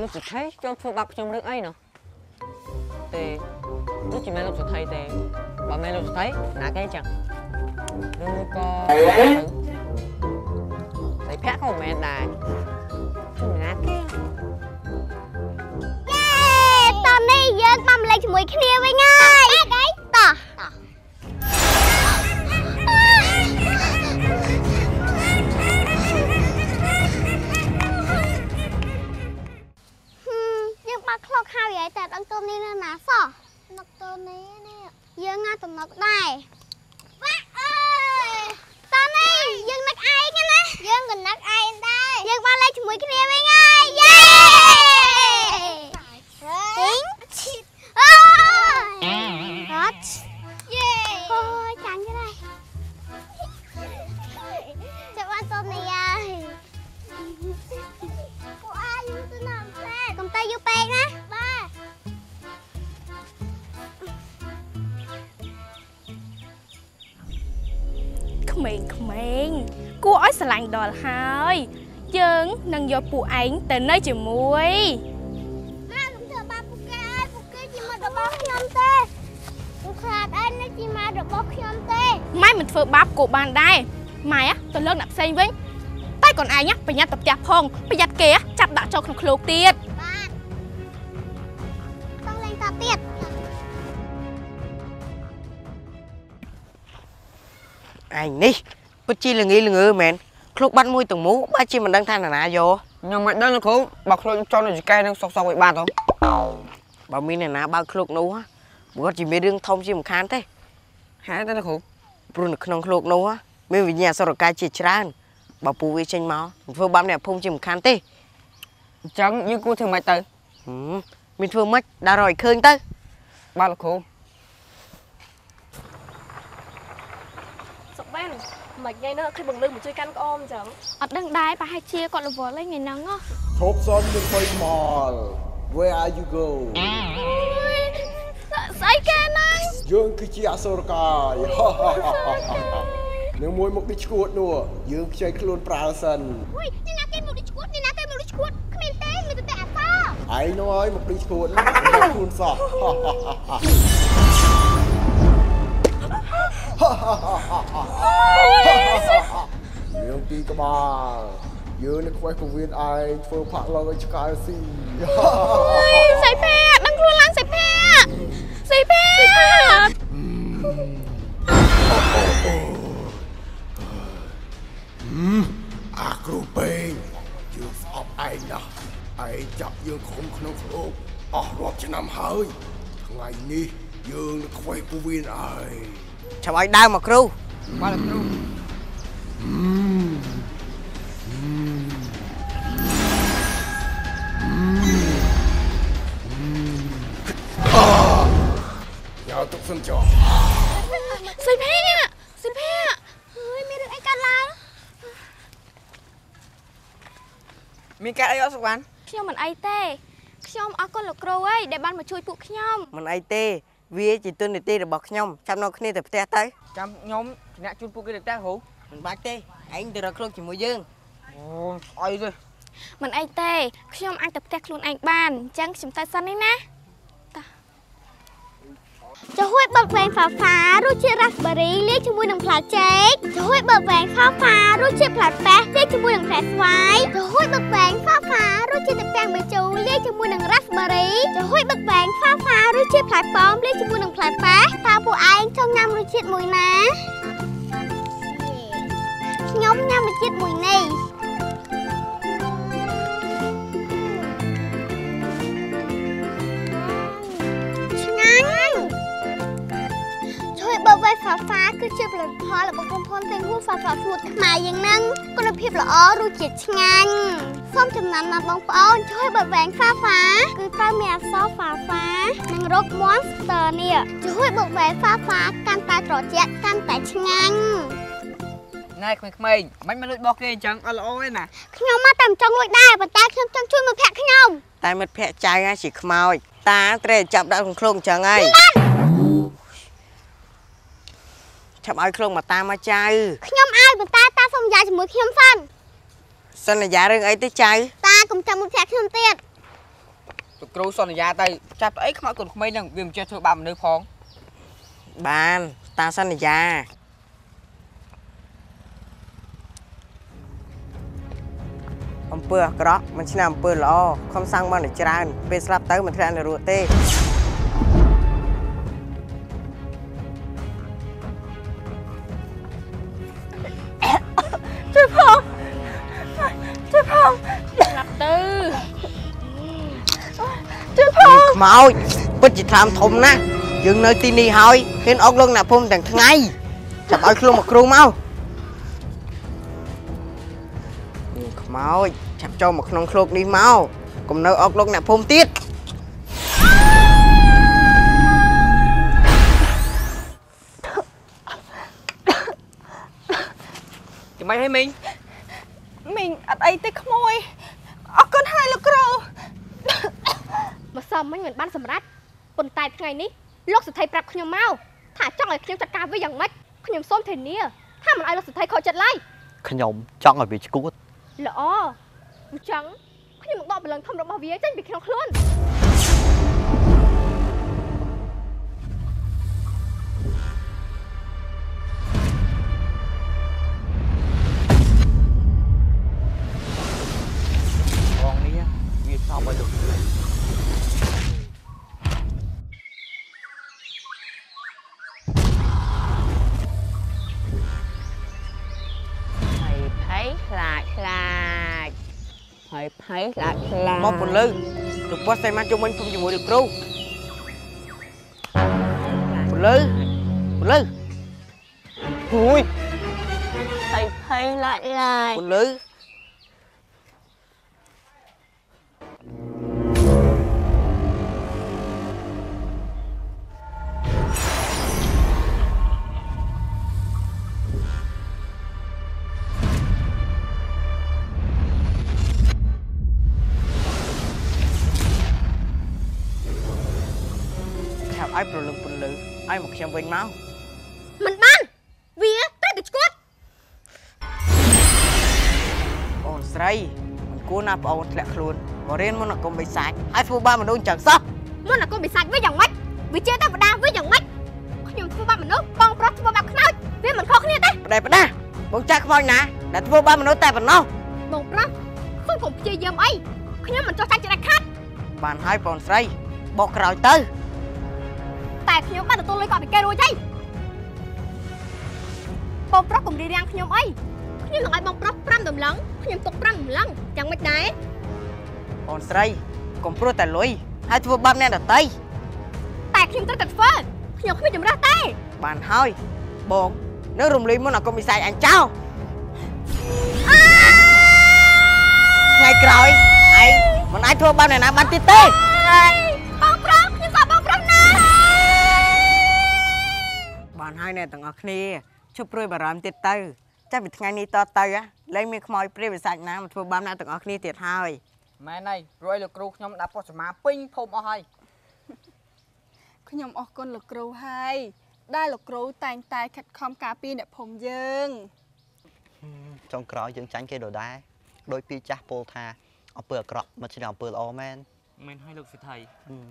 លោកសុថៃចង់ធ្វើបាបខ្ញុំរឿងអីនោះទេដូចជាមែនលោកសុថៃទេបើមែនលោកសុថៃណាគេចឹងឬក៏តែភ័ក្រក៏មិនមែនដែរខ្ញុំណាគេយេតោះនេះយើងបានលេងជាមួយគ្នាវិញហើយ ហើយហើយតែដឹងតូននេះនៅណាសោះនឹកតូននេះនេះយើងងាតំណឹកដែរវ៉ាអើយតូននេះយើងនឹកឯងណាយើងក៏នឹកឯងដែរយើងបានលេងជាមួយគ្នាវិញហើយយេហេងឈីអូយអត់ ក្មេងៗគួរឲ្យស្រឡាញ់ដល់ហើយយើងនឹងយកពួកឯងទៅនៅជាមួយអាខ្ញុំធ្វើបាបពួកគេហើយពួកគេជាមិត្តរបស់ខ្ញុំទេពួកខ្លាចអីនេះជាម៉ែរបស់ខ្ញុំទេម៉ែមិនធ្វើបាបគូបានដែរម៉ែទៅលើកអ្នកផ្សេងវិញតែកូនឯងប្រយ័ត្នទៅផ្ទះផងប្រយ័ត្នគេចាប់ដាក់ចូលក្នុងឃ្លោកទៀតបាទតោះលេងតទៀត ឯងនេះពិតជាល្ងីល្ងើមែនឃ្លោកបាត់មួយទាំងមូលបើជាមិនដឹងថានរណាយកខ្ញុំមិនដឹងលោកគ្រូបើខ្លួនចង់នៅចកែនឹងសុកសុកឲ្យបានទៅបើមានអ្នកណាបើកឃ្លោកនោះគាត់ជាមានរឿងធំជាមិនខានទេហេតុតែលោកគ្រូព្រោះនៅក្នុងឃ្លោកនោះមានវិញ្ញាណអសុរកាយជាច្រើនបើពូវាចេញមកមិនធ្វើបាបអ្នកភូមិជាមិនខានទេអញ្ចឹងយើងគួរធ្វើម៉េចទៅហឹមមានធ្វើម៉េចដល់រកឲ្យឃើញទៅបាទលោកគ្រូ សុកបែ នមិនថ្ងៃនេះឃើញបង្លឺមកជួយកាន់ក្អមអញ្ចឹងអត់ដឹងដែរប្រហែលជាគាត់រវល់ឯងថ្ងៃហ្នឹងហ៎ Thompson 20 mall Where are you go ស្អីគេហ្នឹងយើងគឺជាអសុរកាយនឹងមួយមកពីឈួតនោះយើងខ្ចីខ្លួនប្រើសិនហុយនេះណាគេមកដូចឈួតនេះណាគេមកដូចឈួតគ្មានទេមានតែអសឯងនោះហើយមកពីឈួតមកខ្លួនសោះ យើងពីក្បាលយើងនឹងខ្វេះពវៀនឯងធ្វើផាក់ឡើងឲ្យឆ្កែស៊ីសៃភ័ក្រដឹងខ្លួនឡើងសៃភ័ក្រសៃភ័ក្រអាគ្រូពេងយើងស្អប់ឯងណាស់ឯងចាប់យើងឃុំក្នុងឃ្លោកអស់រាប់ឆ្នាំហើយថ្ងៃនេះយើងនឹងខ្វេះពវៀនឯង ចាំឲ្យដើមមកគ្រូបាទលោកគ្រូយកទុកសិនចុះសៃភ័ក្រសៃភ័ក្រហើយមានរឿងអីកើតឡើងមានការអីអត់សុខបានខ្ញុំមិនអីទេខ្ញុំអរគុណលោកគ្រូអើយដែលបានមកជួយពួកខ្ញុំមិនអីទេ វាជាទុននីតិរបស់ខ្ញុំចាំនៅគ្នាទៅផ្ទះទៅចាំខ្ញុំអ្នកជូនពួកគេទៅផ្ទះគ្រូមិនបាច់ទេឯងទៅរកឃ្លោកជាមួយយើងអូស្អីទេមិនអីទេខ្ញុំអាចទៅផ្ទះខ្លួនឯងបានអញ្ចឹងខ្ញុំទៅសិននេះណាចំហួយបឹកវែងហ្វាហ្វារសជាតិរ៉ាស់ប៊ឺរីលាយជាមួយនឹងផ្លែចេកចំហួយបឹកវែងហ្វាហ្វារសជាតិផ្លែប៉េះលាយជាមួយនឹងផ្លែស្វាយចំហួយបឹកវែងហ្វាហ្វារសជាតិទឹកពាំងប៊ីជូ លាយជាមួយនឹងរ៉ាស់ប៊ឺរីចំហួយបឹកវែងហ្វាហ្វារសជាតិផ្លែប៉ោមលាយជាមួយនឹងផ្លែប៉េះតើពួកឯងចង់ញ៉ាំរសជាតិមួយណាខ្ញុំញ៉ាំរសជាតិមួយនេះឆ្ងាញ់ជួយបើវៃហ្វាហ្វាគឺជាផលិតផលរបស់បងប្អូនទាំងហួហ្វាហ្វាស្ងួតខ្មែរយើងហ្នឹងគុណភាពល្អរសជាតិឆ្ងាញ់ សូមចំណាំណាបងប្អូនជួយបើវែងហ្វាហ្វាគឺត្រូវមានអក្សរហ្វាហ្វានិងរូប Monster នេះជួយបើវែងហ្វាហ្វាកាន់តែត្រជាក់កាន់តែឆ្ងាញ់ណែក្មេងៗមិនមកលួចបោះគេអញ្ចឹងអត់ល្អទេណាខ្ញុំមកតែមិនចង់លួចដែរប៉ុន្តែខ្ញុំចង់ជួយមិត្តភក្តិខ្ញុំតែមិត្តភក្តិចៅណាជាខ្មោចតាត្រូវតែចាប់ដាក់ក្នុងឃ្លោកអញ្ចឹងហើយចាប់ឲ្យឃ្លោកមកតាមមកចៅខ្ញុំឲ្យប៉ុន្តែតាសុំយ៉ាជាមួយខ្ញុំសិន សន្យារឿងអីទេចៅតាកុំចាំមិត្តភក្តិខ្ញុំទៀតគ្រូសន្យាទៅចាប់អីខ្មោចកូនក្មេងហ្នឹងវាមិនចេះធ្វើបាបមនុស្សផងបានតាសន្យាអំពើអាក្រក់មិនឆ្នាំអំពើល្អខំសាំងមកនៅច្រើនពេលស្លាប់ទៅមិនធ្លាក់នៅរស់ទេ ខ្មោចពិតជាថ្លើមធំណាស់យើងនៅទីនេះហើយហ៊ានអុកលោកអ្នកភូមិទាំងថ្ងៃចាប់ឲ្យខ្លួនមកគ្រូមកនេះខ្មោចចាប់ចូលមកក្នុងឃ្លោកនេះមកកុំនៅអុកលោកអ្នកភូមិទៀតចាំមិនឲ្យមីងមីងអត់អីទេក្មួយអរគុណហើយលោកគ្រូម្សិលមិញមិនបានសម្រេចប៉ុន្តែថ្ងៃនេះលោកសិទ្ធិប្រាប់ខ្ញុំមកថាចង់ឲ្យខ្ញុំចាត់ការវាយ៉ាងម៉េចខ្ញុំសូមធានាថាមិនឲ្យលោកសិទ្ធិខកចិត្តឡើយខ្ញុំចង់ឲ្យវាឈួតល្អអញ្ចឹងខ្ញុំនឹងដកបលឹងធំរបស់វាចេញពីក្នុងខ្លួន ភ័យខ្លាចខ្លាចមកពន្លឺទៅបោះស្អីមកជុំវិញភូមិជាមួយលោកគ្រូពន្លឺពន្លឺហួយហើយភ័យខ្លាចខ្លាចពន្លឺ ឆាប់ឲ្យប្រលឹងពន្លឺឲ្យមកខ្ញុំវិញមកមិនបានវាត្រូវតែឈួតអូនស្រីមិនគួរណាប្អូនធ្លាក់ខ្លួនមករៀនមុនអាគមបិសាចហើយធ្វើបាបមនុស្សចឹងសោះមុនអាកូនបិសាចវាយ៉ាងម៉េចវាជាតែបដាវាយ៉ាងម៉េចខ្ញុំធ្វើបាបមនុស្សបងប្រុសធ្វើបាបខ្មោចវាមិនខុសគ្នាទេផ្ដែផ្ដាបងចាក់ខ្មោចណាដែលធ្វើបាបមនុស្សតែប៉ុណ្ណោះបងប្រុសសូមកុំព្យាយាមអីខ្ញុំមិនចោះចាច់ចិត្តដាច់ខាត់បានហើយបងស្រីបកក្រោយទៅតែ ខ្ញុំបានទទួលលុយគាត់ពីគេរួចហើយបងប្រុសកុំរៀបរៀងខ្ញុំអីខ្ញុំនឹងឲ្យបងប្រុស5ដំឡឹងខ្ញុំទុក5ដំឡឹងយ៉ាងម៉េចដែរបងស្រីកុំព្រោះតែលុយហើយធ្វើបាបអ្នកដតីតែខ្ញុំត្រូវតែធ្វើខ្ញុំគ្មានចម្រើសទេបានហើយបងនៅរំលីមុនអាគមបិសាចអញចោលថ្ងៃក្រោយឯងមិនអាចធ្វើបាបអ្នកណាបានទៀតទេ អ្នកទាំងអស់គ្នាជប់ព្រួយបារម្ភទៀតទៅចាប់ពីថ្ងៃនេះតទៅហ៎លែងមានខ្មោចព្រាយវិសាចណាមកធ្វើបាបអ្នកទាំងអស់គ្នាទៀតហើយមែនហើយរួយលោកគ្រូខ្ញុំដាក់ប៉ុស្តិ៍សមាពេញភូមិអស់ហើយខ្ញុំអរគុណលោកគ្រូហើយដែលលោកគ្រូតែងតែខិតខំការពារអ្នកភូមិយើងចុងក្រោយយើងចាញ់គេដដែលដោយពីចាស់ពោលថាអំពើអាក្រក់មិនឆ្លងអំពើល្អមែនមែនហើយលោកសិទ្ធិហឹម